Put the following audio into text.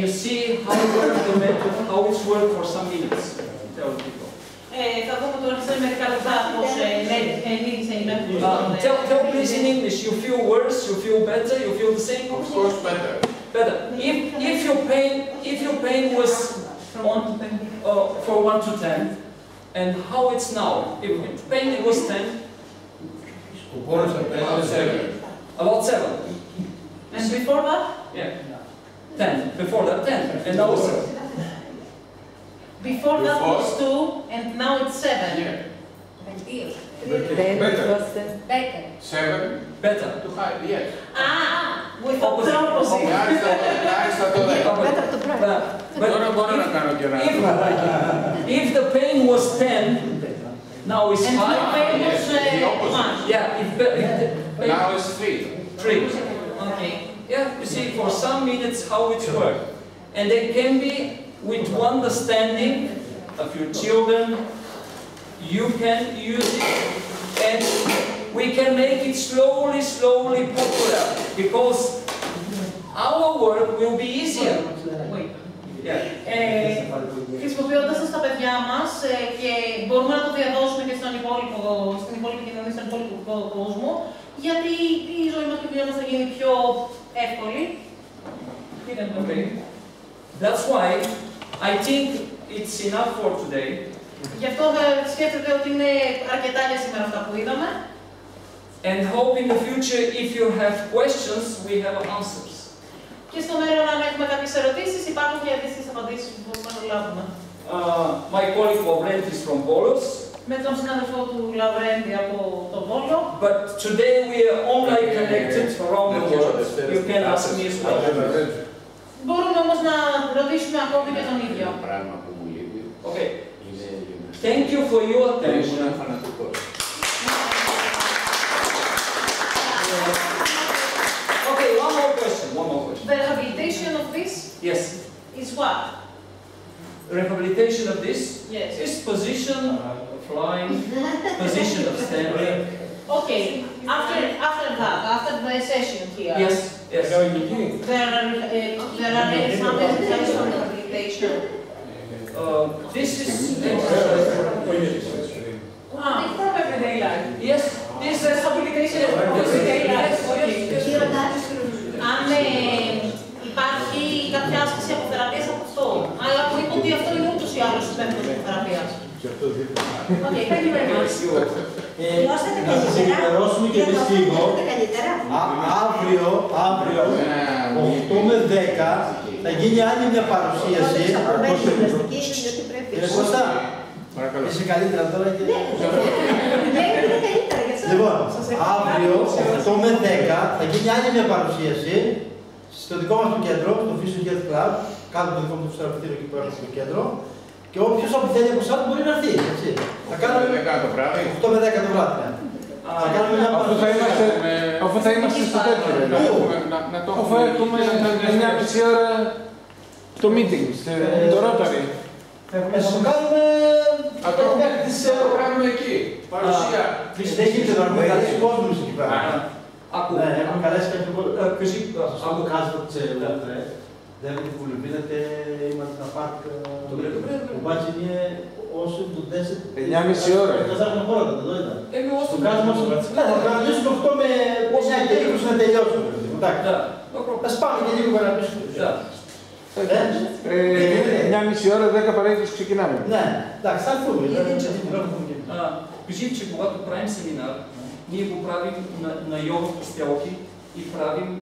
you see how work the method, how it's worked for some minutes. Tell people. Ε, θα δούμε τώρα σε μερικά λεπτά πώς ε, λέ- ε, λύγησε η μέθοδος. Uh, των, ε, tell, tell please in English, you feel worse, you feel better, you feel the same? Of course, better. Better. If, if your pain, if your pain was on, uh, for 1 to 10, and how it's now, if it pain it was 10, Ο πόνος θα About πέσει seven. about 7. And before that, Yeah. 10. Before that, 10. And now it's... Before, Before that was 2, and now it's 7. Yeah. Better. Better. Better. Seven. Better. To high, yes. Ah, with opposite. opposite. Better to price. If, if the pain was 10, now it's 5. The pain was uh, yes, the opposite. Uh, yeah, if, if the pain, now it's 3. 3. Okay. Yeah, you see, for some minutes how it works. And they can be with understanding of your children. You can use it and we can make it slowly, slowly popular because our work will be easier. Wait. Yeah. Ε, χρησιμοποιώντας το στα παιδιά μας ε, και μπορούμε να το διαδώσουμε και στον υπόλοιπο, στην υπόλοιπη κοινωνία, στον υπόλοιπο κόσμο, γιατί η ζωή μας και η δουλειά μας θα γίνει πιο εύκολη. Okay. That's why I think it's enough for today. Γι' αυτό θα σκέφτεται ότι είναι αρκετά για σήμερα αυτά που είδαμε. And hope in the future, if you have questions, we have answers. Και στο μέλλον, αν έχουμε κάποιες ερωτήσεις, υπάρχουν και αντίστοιχες απαντήσεις που μπορούμε να λάβουμε. Uh, my colleague Laurentis from Polos, Με τον συνάδελφό του Λαβρέντη από τον Βόλο. but today we are online connected around the world. You can ask me as well. Μπορούμε όμως να ρωτήσουμε ακόμη και τον ίδιο. Πράγμα που μου λείπει Okay. είναι η γυμναστική. Thank you for your Ήμουν attention. φανατικός. Okay, one more question. One more question. The rehabilitation of this Yes. is what? Rehabilitation of this Yes. is position of flying, position of standing. Okay, after, after that, after the session here. Yes. Yes. There are, uh, there are some examples of rehabilitation. Uh, this is exercise. Να σας ενημερώσουμε και εμείς λίγο. Α- Αύριο, αύριο, 8 με 10, θα γίνει άλλη μια παρουσίαση. Κύριε Κώστα, Παρακαλώ. είσαι καλύτερα τώρα και... Λοιπόν, αύριο, 8 με 10, θα γίνει άλλη μια παρουσίαση στο δικό μας το κέντρο, στο Fusion Health Club, κάτω από το δικό μου το φυσιοθεραπευτήριο εκεί που έχουμε στο κέντρο. Και όποιο από θέλει από εσάς μπορεί να έρθει. Έτσι. Θα κάνουμε το βράδυ. 8 με 10 το βράδυ. Ναι. Θα κάνουμε μια Αφού θα είμαστε, θα στο τέτοιο. Αφού έχουμε μια μισή ώρα το meeting, ε, το Rotary. Θα το κάνουμε μέχρι ε, κάνουμε εκεί, παρουσία. Ε, δεν γίνεται να έχουμε καλές κόσμους εκεί πέρα. Ναι, ακούω. Έχουμε καλές ακούω από τις... Девин Голюбина, те имат на парк. Добре, добре, добре. Обаче ние 8 до 10. Е, няма си ора. Казах хората да дойдат. Еми 8. Казвам 8. Да, лично в том е 8 и 8 и 8. Так, да. Да спамите никога на нищо. Да. Няма си ора, дека парите ще кинаме. Не, так, сега фуми. Кажи, че когато правим семинар, ние го правим на, на йога стелки и правим